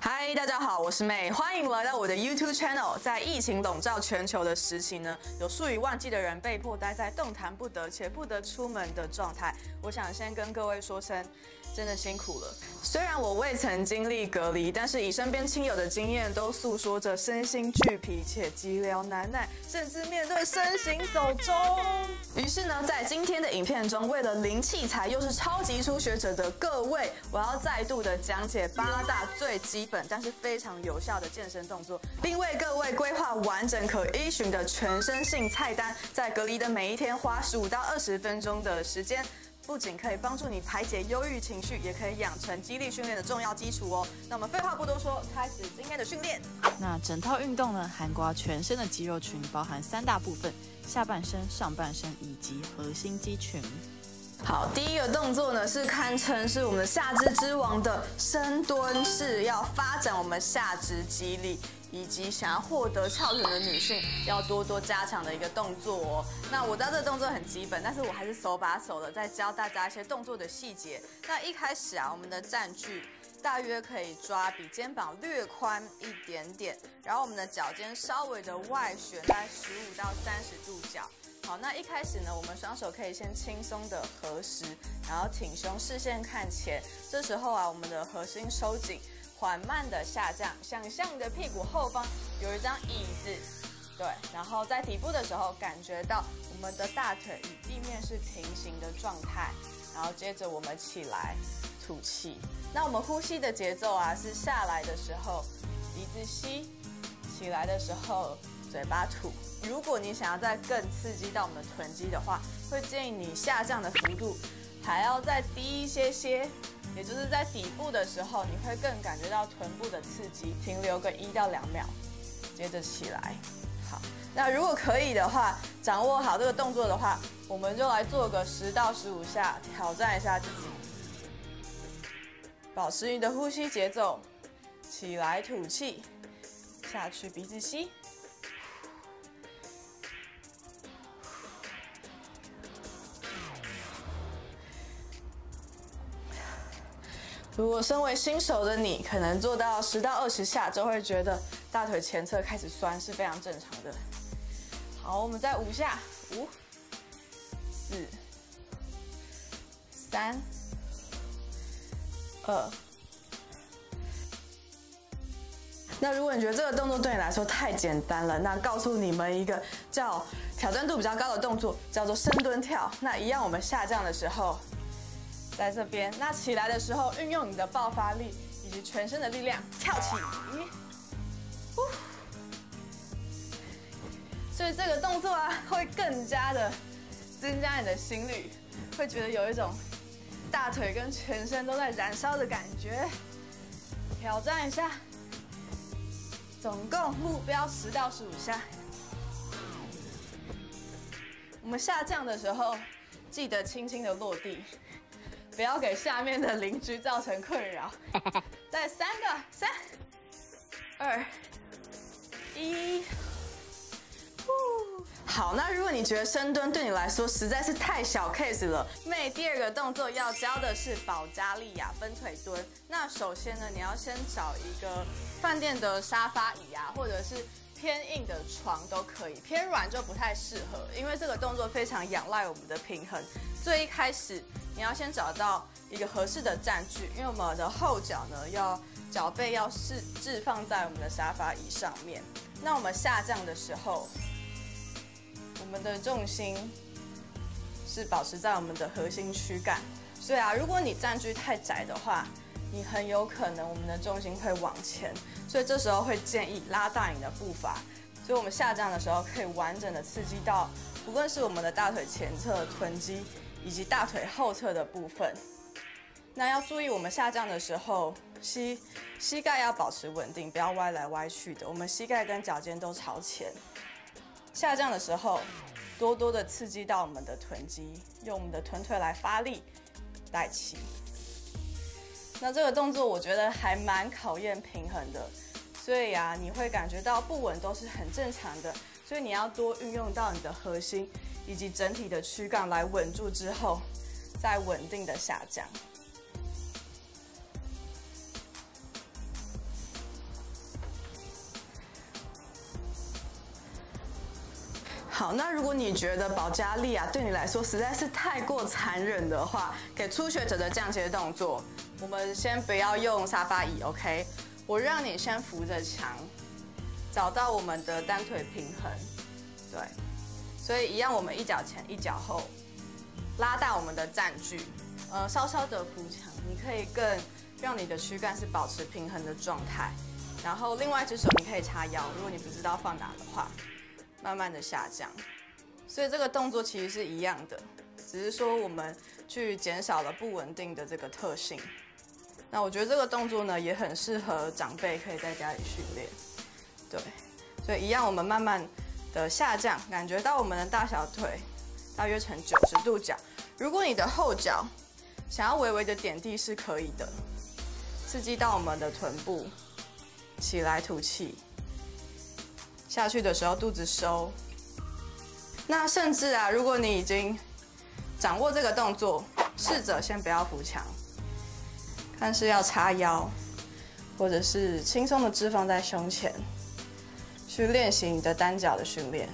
嗨，大家好，我是 May，，欢迎来到我的 YouTube channel。在疫情笼罩全球的时期呢，有数以万计的人被迫待在动弹不得且不得出门的状态。我想先跟各位说声，真的辛苦了。虽然我未曾经历隔离，但是以身边亲友的经验都诉说着身心俱疲且寂寥难耐，甚至面对身形走钟。于是呢，在今天的影片中，为了零器材又是超级初学者的各位，我要再度的讲解八大最基本但是非常有效的健身动作，并为各位规划完整可依循的全身性菜单。在隔离的每一天，花十五到二十分钟的时间。不仅可以帮助你排解忧郁情绪，也可以养成肌力训练的重要基础哦。那我们废话不多说，开始今天的训练。那整套运动呢，涵盖全身的肌肉群，包含三大部分：下半身、上半身以及核心肌群。好，第一个动作呢是堪称是我们的下肢之王的深蹲式，要发展我们下肢肌力。以及想要获得翘臀的女性要多多加强的一个动作哦。那我知道这个动作很基本，但是我还是手把手的在教大家一些动作的细节。那一开始啊，我们的站距大约可以抓比肩膀略宽一点点，然后我们的脚尖稍微的外旋，大概十五到三十度角。好，那一开始呢，我们双手可以先轻松的合十，然后挺胸，视线看前。这时候啊，我们的核心收紧。缓慢的下降，想象你的屁股后方有一张椅子，对，然后在底部的时候，感觉到我们的大腿与地面是平行的状态，然后接着我们起来吐气。那我们呼吸的节奏啊，是下来的时候鼻子吸，起来的时候嘴巴吐。如果你想要再更刺激到我们的臀肌的话，会建议你下降的幅度还要再低一些些。也就是在底部的时候，你会更感觉到臀部的刺激，停留个一到两秒，接着起来。好，那如果可以的话，掌握好这个动作的话，我们就来做个十到十五下，挑战一下自己。保持你的呼吸节奏，起来吐气，下去鼻子吸。如果身为新手的你，可能做到十到二十下就会觉得大腿前侧开始酸，是非常正常的。好，我们再五下，五、四、三、二。那如果你觉得这个动作对你来说太简单了，那告诉你们一个叫挑战度比较高的动作，叫做深蹲跳。那一样，我们下降的时候。在这边，那起来的时候，运用你的爆发力以及全身的力量跳起，所以这个动作啊，会更加的增加你的心率，会觉得有一种大腿跟全身都在燃烧的感觉。挑战一下，总共目标十到十五下。我们下降的时候，记得轻轻的落地。不要给下面的邻居造成困扰。再三个，三、二、一。好，那如果你觉得深蹲对你来说实在是太小 case 了，妹第二个动作要教的是保加利亚分腿蹲。那首先呢，你要先找一个饭店的沙发椅啊，或者是偏硬的床都可以，偏软就不太适合，因为这个动作非常仰赖我们的平衡。最一开始。你要先找到一个合适的站距，因为我们的后脚呢，要脚背要是置放在我们的沙发椅上面。那我们下降的时候，我们的重心是保持在我们的核心躯干。所以啊，如果你站距太窄的话，你很有可能我们的重心会往前。所以这时候会建议拉大你的步伐。所以我们下降的时候，可以完整的刺激到，不论是我们的大腿前侧臀肌。以及大腿后侧的部分，那要注意，我们下降的时候，膝膝盖要保持稳定，不要歪来歪去的。我们膝盖跟脚尖都朝前。下降的时候，多多的刺激到我们的臀肌，用我们的臀腿来发力带气。那这个动作我觉得还蛮考验平衡的，所以啊，你会感觉到不稳都是很正常的。所以你要多运用到你的核心以及整体的躯干来稳住之后再稳定的下降。好那如果你觉得保加利亚对你来说实在是太过残忍的话给初学者的降阶动作我们先不要用沙发椅 ok 我让你先扶着墙找到我们的单腿平衡，对，所以一样，我们一脚前一脚后，拉大我们的站距，呃，稍稍的扶墙，你可以更让你的躯干是保持平衡的状态，然后另外一只手你可以叉腰，如果你不知道放哪的话。慢慢的下降，所以这个动作其实是一样的，只是说我们去减少了不稳定的这个特性。那我觉得这个动作呢，也很适合长辈可以在家里训练。对，所以一样，我们慢慢的下降，感觉到我们的大小腿大约呈九十度角。如果你的后脚想要微微的点地是可以的，刺激到我们的臀部，起来吐气。下去的时候肚子收，那甚至啊，如果你已经掌握这个动作，试着先不要扶墙，看是要叉腰，或者是轻松的置放在胸前，去练习你的单脚的训练。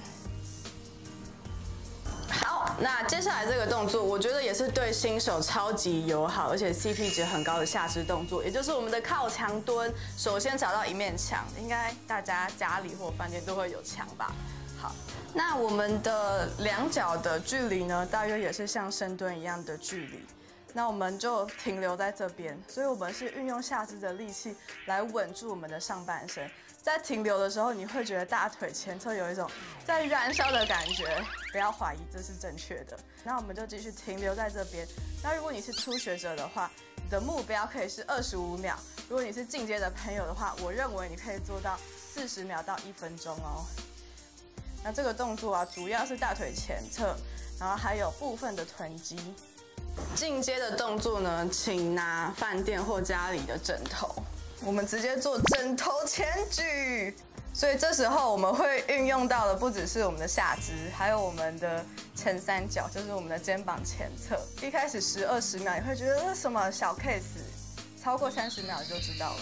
好那接下来这个动作，我觉得也是对新手超级友好，而且 CP 值很高的下肢动作，也就是我们的靠墙蹲。首先找到一面墙，应该大家家里或饭店都会有墙吧？好，那我们的两脚的距离呢，大约也是像深蹲一样的距离。那我们就停留在这边，所以我们是运用下肢的力气来稳住我们的上半身。在停留的时候，你会觉得大腿前侧有一种在燃烧的感觉，不要怀疑这是正确的。那我们就继续停留在这边。那如果你是初学者的话，你的目标可以是二十五秒；如果你是进阶的朋友的话，我认为你可以做到四十秒到一分钟哦。那这个动作啊，主要是大腿前侧，然后还有部分的臀肌。进阶的动作呢，请拿饭店或家里的枕头。我们直接做枕头前举，所以这时候我们会运用到的不只是我们的下肢，还有我们的前三角，就是我们的肩膀前侧。一开始十二十秒，你会觉得是什么小 case，超过三十秒就知道了。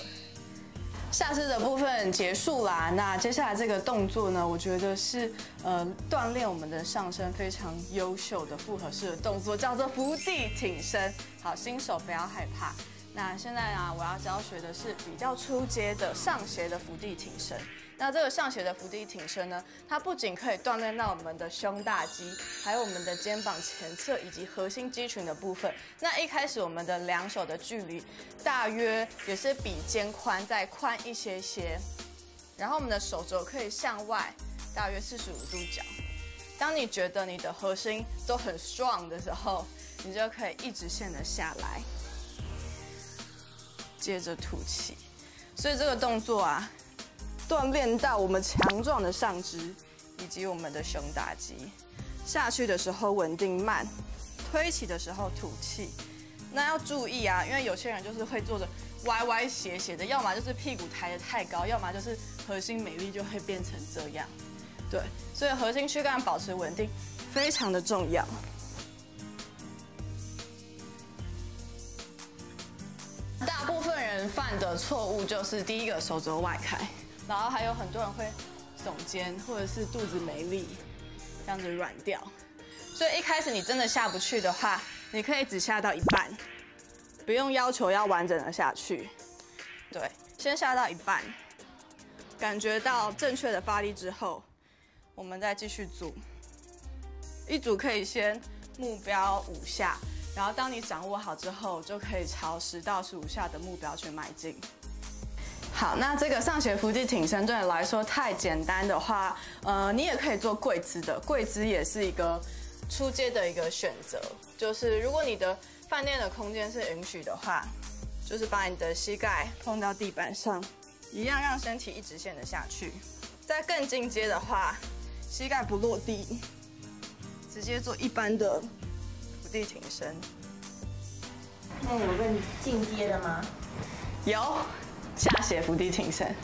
下肢的部分结束啦，那接下来这个动作呢，我觉得是呃锻炼我们的上身非常优秀的复合式的动作，叫做伏地挺身。好，新手不要害怕。那现在啊，我要教学的是比较初阶的上斜的伏地挺身。那这个上斜的伏地挺身呢，它不仅可以锻炼到我们的胸大肌，还有我们的肩膀前侧以及核心肌群的部分。那一开始我们的两手的距离大约也是比肩宽再宽一些些，然后我们的手肘可以向外大约四十五度角。当你觉得你的核心都很 strong 的时候，你就可以一直线的下来。接着吐气，所以这个动作啊，锻炼到我们强壮的上肢以及我们的胸大肌。下去的时候稳定慢，推起的时候吐气。那要注意啊，因为有些人就是会坐着歪歪斜斜的，要么就是屁股抬得太高，要么就是核心美丽就会变成这样。对，所以核心躯干保持稳定非常的重要。犯的错误就是第一个手肘外开，然后还有很多人会耸肩或者是肚子没力，这样子软掉。所以一开始你真的下不去的话，你可以只下到一半，不用要求要完整的下去。对，先下到一半，感觉到正确的发力之后，我们再继续组。一组可以先目标五下。然后当你掌握好之后，就可以朝十到十五下的目标去迈进。好，那这个上斜伏地挺身对你来说太简单的话，呃，你也可以做跪姿的，跪姿也是一个出阶的一个选择。就是如果你的饭店的空间是允许的话，就是把你的膝盖碰到地板上，一样让身体一直线的下去。再更进阶的话，膝盖不落地，直接做一般的。地挺身，那有更进阶的吗？有，下斜伏地挺身。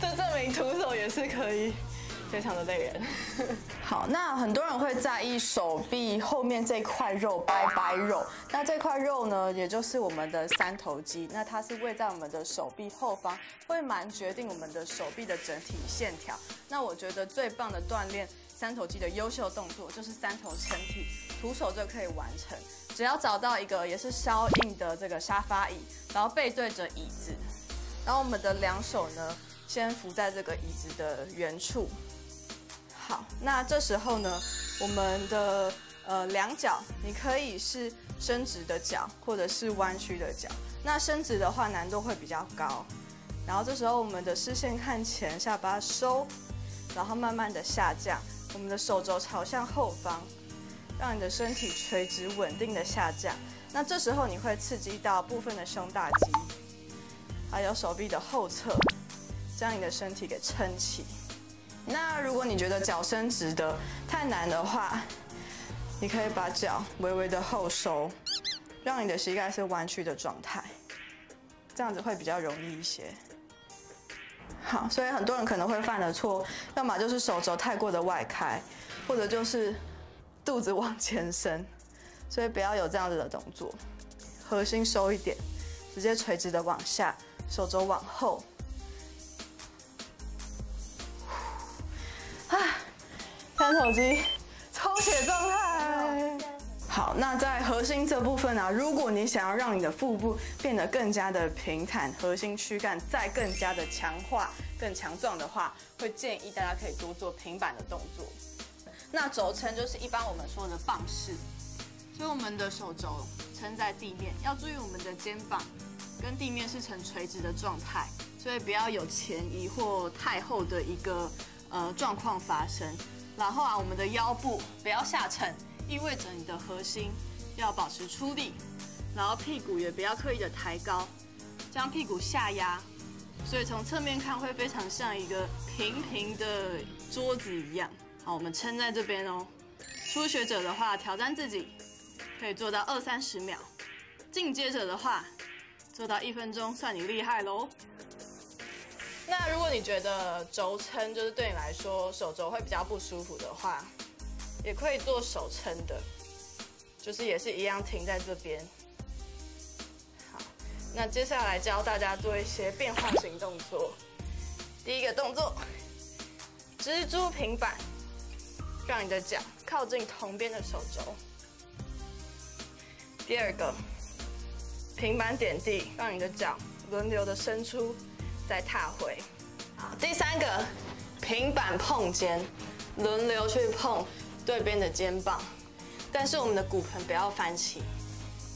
这证明徒手也是可以非常的累人。好，那很多人会在意手臂后面这块肉，拜拜肉。那这块肉呢，也就是我们的三头肌。那它是位在我们的手臂后方，会蛮决定我们的手臂的整体线条。那我觉得最棒的锻炼三头肌的优秀动作，就是三头撑体，徒手就可以完成。只要找到一个也是稍硬的这个沙发椅，然后背对着椅子，然后我们的两手呢，先扶在这个椅子的原处。好，那这时候呢，我们的呃两脚，你可以是伸直的脚，或者是弯曲的脚。那伸直的话难度会比较高。然后这时候我们的视线看前，下巴收，然后慢慢的下降，我们的手肘朝向后方，让你的身体垂直稳定的下降。那这时候你会刺激到部分的胸大肌，还有手臂的后侧，将你的身体给撑起。那如果你觉得脚伸直的太难的话，你可以把脚微微的后收，让你的膝盖是弯曲的状态，这样子会比较容易一些。好，所以很多人可能会犯的错，要么就是手肘太过的外开，或者就是肚子往前伸，所以不要有这样子的动作，核心收一点，直接垂直的往下，手肘往后。三头肌抽血状态。好，那在核心这部分啊，如果你想要让你的腹部变得更加的平坦，核心躯干再更加的强化、更强壮的话，会建议大家可以多做平板的动作。那轴撑就是一般我们说的棒式，所以我们的手肘撑在地面，要注意我们的肩膀跟地面是呈垂直的状态，所以不要有前移或太后的一个呃状况发生。然后啊，我们的腰部不要下沉，意味着你的核心要保持出力，然后屁股也不要刻意的抬高，将屁股下压，所以从侧面看会非常像一个平平的桌子一样。好，我们撑在这边哦。初学者的话，挑战自己可以做到二三十秒；进阶者的话，做到一分钟，算你厉害喽。那如果你觉得轴撑就是对你来说手肘会比较不舒服的话，也可以做手撑的，就是也是一样停在这边。好，那接下来教大家做一些变化型动作。第一个动作，蜘蛛平板，让你的脚靠近同边的手肘。第二个，平板点地，让你的脚轮流的伸出。再踏回，好，第三个平板碰肩，轮流去碰对边的肩膀，但是我们的骨盆不要翻起，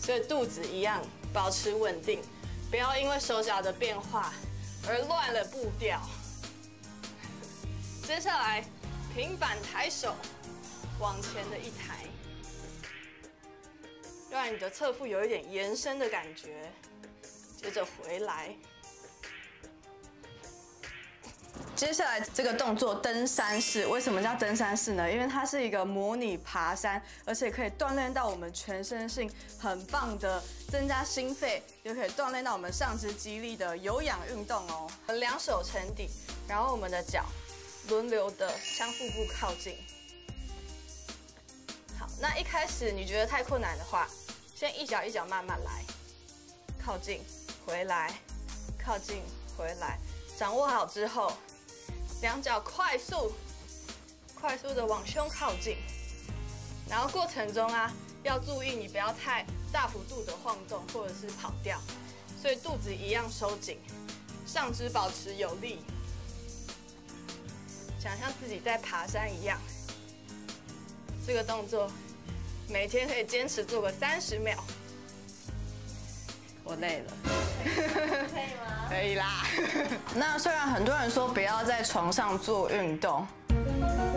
所以肚子一样保持稳定，不要因为手脚的变化而乱了步调。接下来平板抬手，往前的一抬，让你的侧腹有一点延伸的感觉，接着回来。接下来这个动作登山式，为什么叫登山式呢？因为它是一个模拟爬山，而且可以锻炼到我们全身性很棒的增加心肺，又可以锻炼到我们上肢肌力的有氧运动哦。两手撑地，然后我们的脚轮流的向腹部靠近。好，那一开始你觉得太困难的话，先一脚一脚慢慢来，靠近回来，靠近回来，掌握好之后。两脚快速、快速的往胸靠近，然后过程中啊，要注意你不要太大幅度的晃动或者是跑掉，所以肚子一样收紧，上肢保持有力，想象自己在爬山一样。这个动作每天可以坚持做个三十秒。我累了，可以吗？可以啦。那虽然很多人说不要在床上做运动，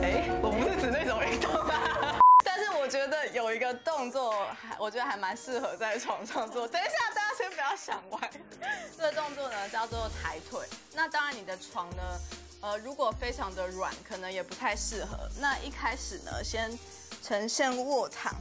哎，我不是指那种运动啊。但是我觉得有一个动作，还我觉得还蛮适合在床上做。等一下，大家先不要想歪。这个动作呢叫做抬腿。那当然，你的床呢，呃，如果非常的软，可能也不太适合。那一开始呢，先呈现卧躺，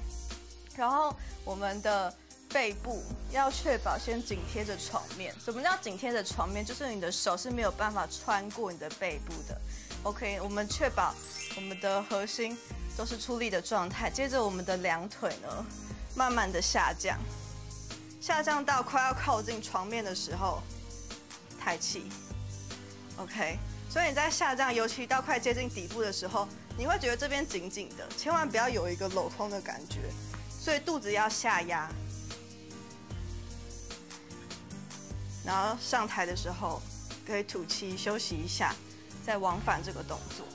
然后我们的。背部要确保先紧贴着床面。什么叫紧贴着床面？就是你的手是没有办法穿过你的背部的。OK，我们确保我们的核心都是出力的状态。接着我们的两腿呢，慢慢的下降，下降到快要靠近床面的时候，抬起。OK，所以你在下降，尤其到快接近底部的时候，你会觉得这边紧紧的，千万不要有一个镂空的感觉，所以肚子要下压。然后上台的时候，可以吐气休息一下。再往返这个动作。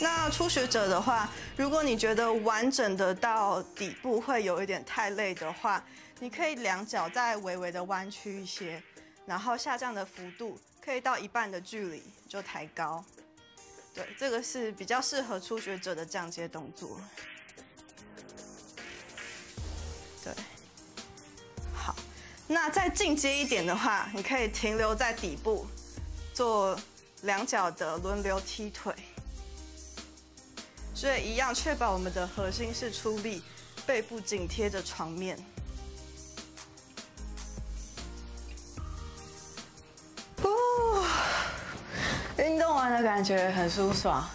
那初学者的话，如果你觉得完整的到底部会有一点太累的话，你可以两脚再微微的弯曲一些，然后下降的幅度可以到一半的距离就抬高。对，这个是比较适合初学者的降阶动作。那再进阶一点的话，你可以停留在底部做。两脚的轮流踢腿，所以一样确保我们的核心是出力，背部紧贴着床面。运动完的感觉很舒爽，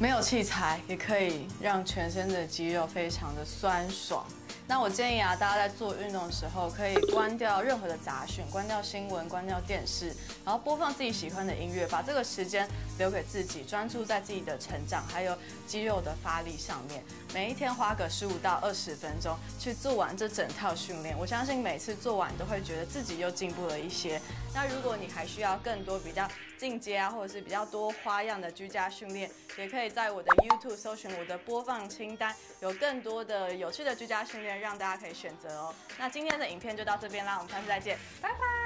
没有器材也可以让全身的肌肉非常的酸爽。那我建议啊，大家在做运动的时候，可以关掉任何的杂讯，关掉新闻，关掉电视，然后播放自己喜欢的音乐，把这个时间留给自己，专注在自己的成长，还有肌肉的发力上面。每一天花个十五到二十分钟去做完这整套训练，我相信每次做完都会觉得自己又进步了一些。那如果你还需要更多比较进阶啊，或者是比较多花样的居家训练，也可以在我的 YouTube 搜寻我的播放清单，有更多的有趣的居家训练让大家可以选择哦。那今天的影片就到这边啦，我们下次再见，拜拜。